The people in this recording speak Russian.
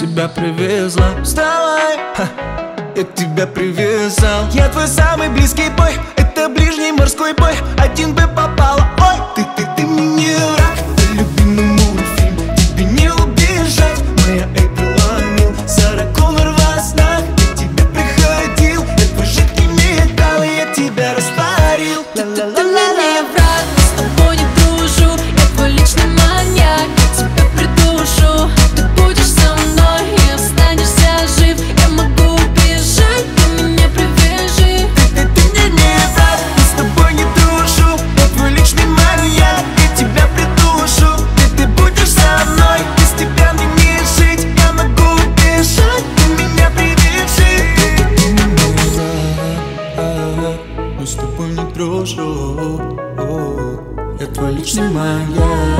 себя привезла. Вставай, я тебя привязал. Я твой самый близкий бой. Это ближний морской бой. Один бы попал, ой, ты Мы с тобой не дружу Я твой личный маньяк